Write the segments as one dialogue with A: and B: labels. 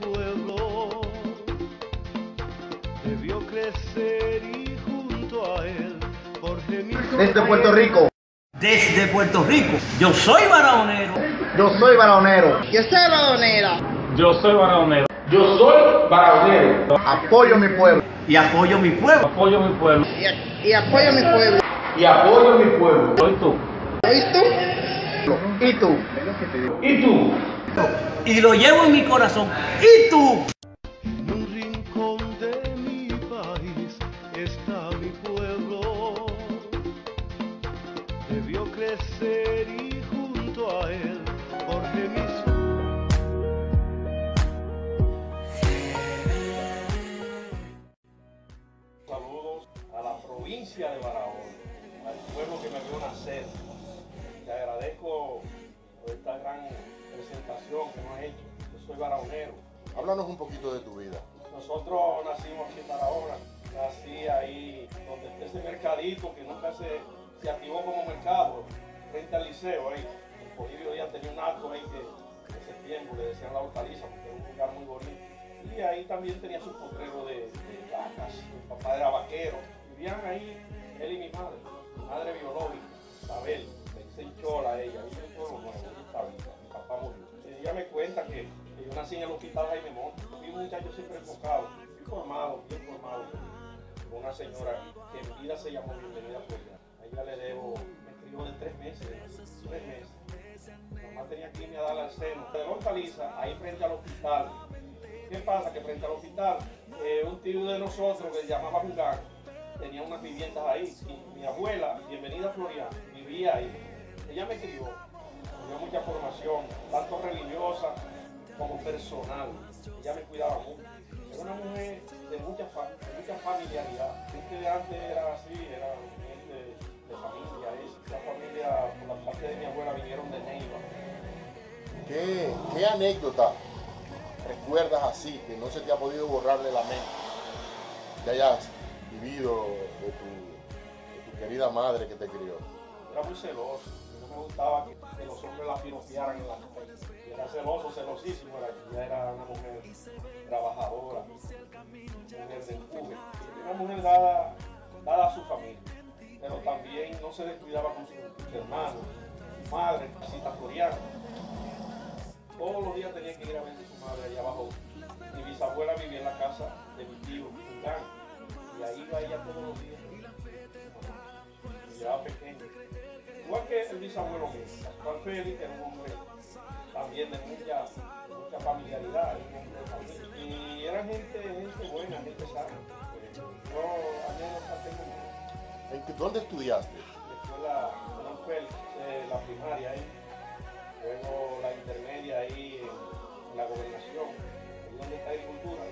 A: pueblo debió crecer y junto a él Jorge
B: Desde Puerto Rico,
C: Desde Puerto Rico, yo soy baraonero.
B: yo soy baraonero.
D: Yo soy baronera.
E: Yo soy baraonero. Yo soy baraonero.
B: Apoyo mi pueblo.
C: y apoyo mi pueblo.
E: Apoyo mi pueblo.
D: Y, y apoyo a mi pueblo.
E: Y apoyo mi pueblo. Soy tú.
D: ¿Oíste tú?
B: ¿Y tú?
E: ¿Y tú?
C: Y lo llevo en mi corazón. ¿Y tú?
A: En un rincón de mi país está mi pueblo. Debió crecer y junto a él Jorge mi
F: Saludos a la provincia de Barahona, al pueblo que me vio nacer. Te agradezco por esta gran presentación que has hecho. Yo soy barahonero.
G: Háblanos un poquito de tu vida.
F: Nosotros nacimos aquí en Barahona. Nací ahí donde está ese mercadito que nunca se, se activó como mercado, frente al liceo ahí. El Polibio Díaz tenía un arco ahí que de septiembre le decían la hortaliza porque era un lugar muy bonito. Y ahí también tenía su potrero de, de vacas. Mi papá era vaquero. Vivían ahí él y mi madre, mi madre biológica, Isabel. Dicen chola a ella. Vive en Pueblo 90, que, yo nací en el hospital Jaime Montes. Fui un muchacho siempre enfocado, fui formado, bien formado, una señora que en vida se llamó Bienvenida Puebla. A ella le debo, me escribió de tres meses, tres meses. Mamá tenía que irme a darle al seno. De localiza ahí frente al hospital. ¿Qué pasa? Que frente al hospital, eh, un tío de nosotros que se llamaba Jugán, tenía unas viviendas ahí. Y mi abuela, bienvenida Florian, vivía ahí. Ella me crió dio mucha formación, tanto religiosa como personal. Ella me cuidaba mucho. Era una mujer de mucha, de mucha familiaridad. Gente de antes era así, era gente de familia. Es, la familia, por la parte de mi abuela, vinieron de Neiva.
G: ¿Qué, qué anécdota recuerdas así que no se te ha podido borrar de la mente? Que hayas vivido de tu, de tu querida madre que te crió.
F: era muy celoso. No me gustaba que, que los hombres la piropearan en la. Y Era celoso, celosísimo. Era, ella era una mujer trabajadora, mujer de empuje. Una mujer dada, dada a su familia. Pero también no se descuidaba con sus hermanos, su madre, cita floriana. Todos los días tenía que ir a ver a su madre allá abajo. Mi bisabuela vivía en la casa de mi tío, Fulán. Y ahí iba ella todos los días. Ya pequeño. Igual que el bisabuelo mío, Pascual Félix, era un hombre también de mucha, mucha familiaridad, de. Y era gente, gente buena, gente sana. Eh, Yo tengo muchas.
G: ¿En qué- ¿Dónde estudiaste?
F: la escuela Félix, eh, la primaria ahí, luego la intermedia ahí en la gobernación, donde está agricultura,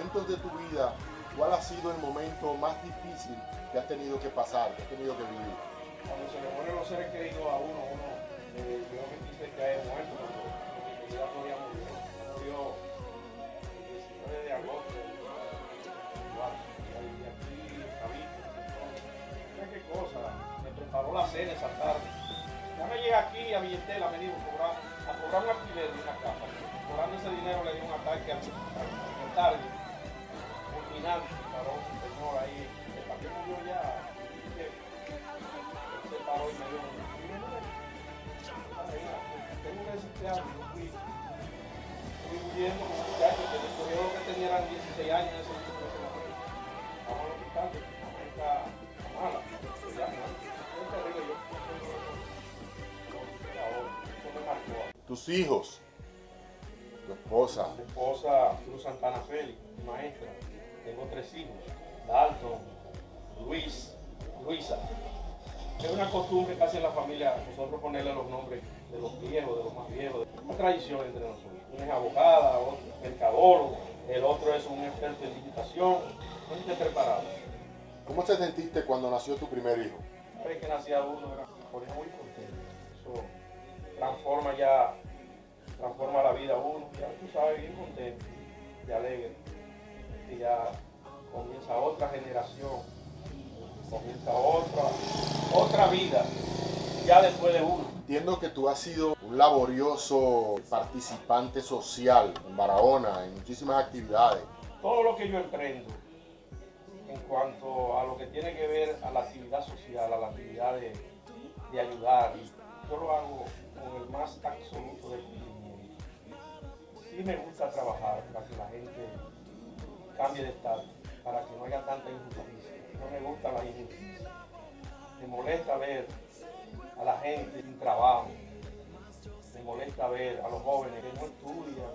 G: momentos de tu vida, ¿cuál ha sido el momento más difícil que has tenido que pasar, que has tenido que vivir?
F: cuando se le mueren los seres queridos a uno, uno eh, yo me quise caer muerto cuando mi querida Gloria murió. Murió el 19 de agosto del 2004. Ya vivía aquí. Mira qué cosa, me preparó la cena esa tarde. Ya me llegué aquí a Billetela, me dijo, cobrar, a cobrar un alquiler de una casa. Cobrando ese dinero le di un ataque al al tarde. Fulminante, paró un señor ahí, el también murió ya. que se paró y me dijo, "Mira, mira, tengo que decirte algo, yo fui, fui huyendo con un muchacho que que tenía eran 16 años en ese momento. Vamos al hospital, mala, pues ya, ¿no? Es terrible, yo ahora, eso me marcó.
G: Tus hijos, tu esposa,
F: Mi esposa Cruz Santana Félix, maestra. Tengo tres hijos, Dalton, Luis, Luisa. Es una costumbre casi en la familia nosotros ponerle los nombres de los viejos, de los más viejos. Una tradición entre nosotros. Uno es abogada, otro es mercadólogo, el otro es un experto en digitación. Gente preparada.
G: ¿Cómo te sentiste cuando nació tu primer hijo?
F: Una vez que nacía uno, era ponía muy contento. Eso transforma ya, transforma la vida a uno. Ya tú sabes, bien contento y alegre. Ya comienza otra generación, comienza otra, otra vida, ya después de uno.
G: Entiendo que tú has sido un laborioso participante social en Barahona, en muchísimas actividades.
F: Todo lo que yo emprendo en cuanto a lo que tiene que ver a la actividad social, a la actividad de, de ayudar, yo lo hago con el más absoluto del cumplimiento. Sí me gusta trabajar para que la gente cambie de estado, para que no haya tanta injusticia. No me gusta la injusticia. Me molesta ver a la gente sin trabajo. Me molesta ver a los jóvenes que no estudian,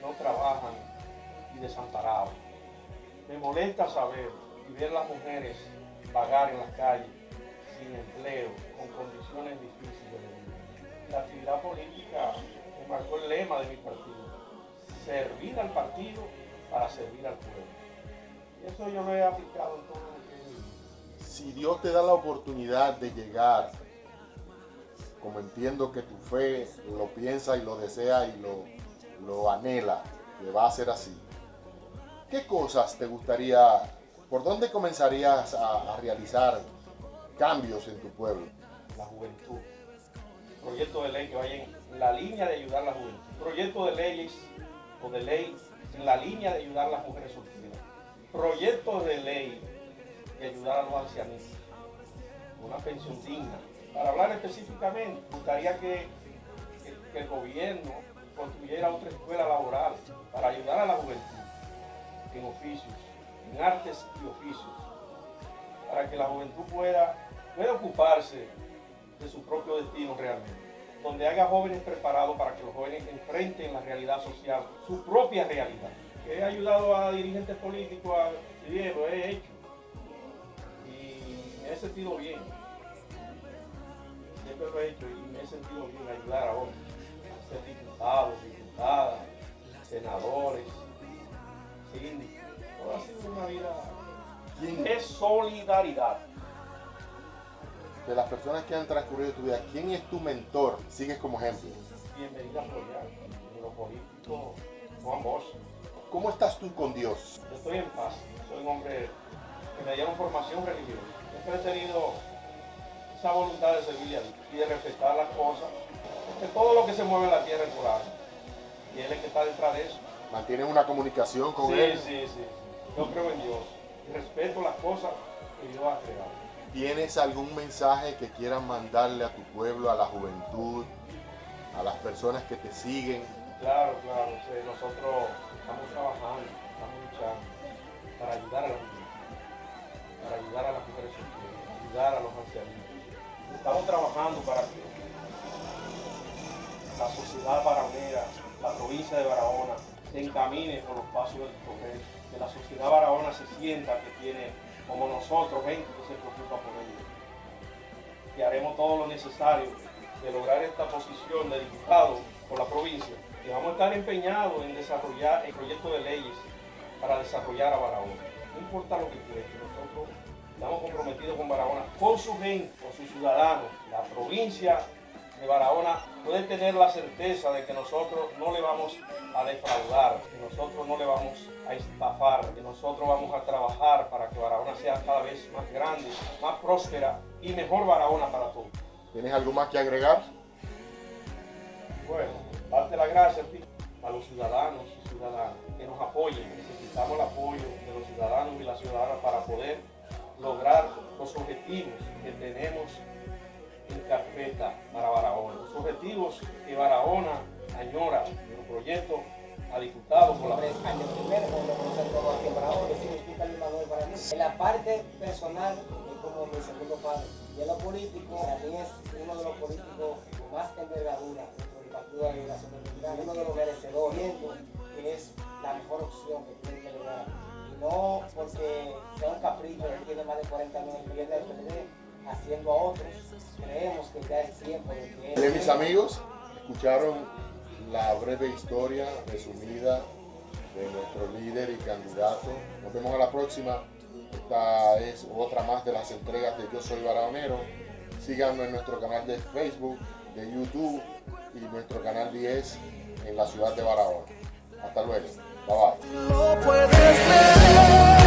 F: no trabajan y desamparados. Me molesta saber y ver a las mujeres vagar en las calles sin empleo, con condiciones difíciles de vida. La actividad política me marcó el lema de mi partido. Servir al partido para servir al pueblo. Y eso yo lo he aplicado en todo lo que.
G: Si Dios te da la oportunidad de llegar, como entiendo que tu fe lo piensa y lo desea y lo, lo anhela, que va a ser así, ¿qué cosas te gustaría, por dónde comenzarías a, a realizar cambios en tu pueblo?
F: la juventud. Proyecto de ley que vaya en la línea de ayudar a la juventud. Proyecto de leyes de ley en la línea de ayudar a las mujeres solteras. Proyecto de ley de ayudar a los ancianos. Una pensión digna. Para hablar específicamente, me gustaría que- que el gobierno construyera otra escuela laboral para ayudar a la juventud en oficios, en artes y oficios para que la juventud pueda, pueda ocuparse de su propio destino realmente. Donde haya jóvenes preparados para que los jóvenes enfrenten la realidad social, su propia realidad. He ayudado a dirigentes políticos, a, sí, lo he hecho. Y me he sentido bien. Siempre lo he hecho y me he sentido bien ayudar a otros. A ser diputados, diputadas, senadores, síndicos. Todo ha sido una vida
G: ¿Quién,
F: es solidaridad.
G: De las personas que han transcurrido tu vida, ¿quién es tu mentor? Sigues como ejemplo.
F: Bienvenida a apoyar en lo político Juan Bosch.
G: ¿Cómo estás tú con Dios?
F: Yo estoy en paz. Soy un hombre que me dieron formación religiosa. Siempre he tenido esa voluntad de a Dios y de respetar las cosas. Porque todo lo que se mueve en la tierra es por algo. Y Él es el que está detrás de eso.
G: ¿Mantienes una comunicación con
F: Sí,
G: Él?
F: sí, sí. Yo creo en Dios. Respeto las cosas que Dios ha creado.
G: ¿Tienes algún mensaje que quieras mandarle a tu pueblo, a la juventud, a las personas que te siguen?
F: Claro, claro. nosotros estamos trabajando, estamos luchando para ayudar a la gente, para ayudar a las mujeres solteras, ayudar a los ancianos. Estamos trabajando para que la sociedad baraonera, la provincia de Barahona, se encamine por los pasos del progreso, que la sociedad barahona se sienta que tiene, como nosotros, gente que se preocupa por ellos. Y haremos todo lo necesario de lograr esta posición de diputado por la provincia. Y vamos a estar empeñados en desarrollar el proyecto de leyes para desarrollar a Barahona. No importa lo que cueste, nosotros estamos comprometidos con Barahona, con su gente, con sus ciudadanos. La provincia de Barahona puede tener la certeza de que nosotros no le vamos a defraudar, que nosotros no le vamos a estafar, que nosotros vamos a trabajar para que Barahona sea cada vez más grande, más próspera y mejor Barahona para todos.
G: ¿Tienes algo más que agregar?
F: Bueno, darte la gracias a los ciudadanos y ciudadanas que nos apoyen. Necesitamos el apoyo de los ciudadanos y las ciudadanas para poder lograr los objetivos que tenemos en carpeta para objetivos que Barahona añora en los proyectos a diputados por la
H: primero, cuando aquí en Barahona, que significa animador para mí. En la parte personal es como mi segundo padre. Y en lo político, para mí es uno de los políticos con más envergadura dentro del Partido de Liberación Dominicana, uno de los merecedores, que es la mejor opción que tiene que lograr. Y no porque sea un capricho, él tiene más de 40 años en el PLD, haciendo a otros. Creemos que ya es tiempo de que
G: mis amigos, escucharon la breve historia resumida de nuestro líder y candidato. Nos vemos a la próxima. Esta es otra más de las entregas de Yo Soy Baraonero. Síganos en nuestro canal de Facebook, de YouTube y nuestro canal 10 en la ciudad de Barahona. Hasta luego. Bye bye.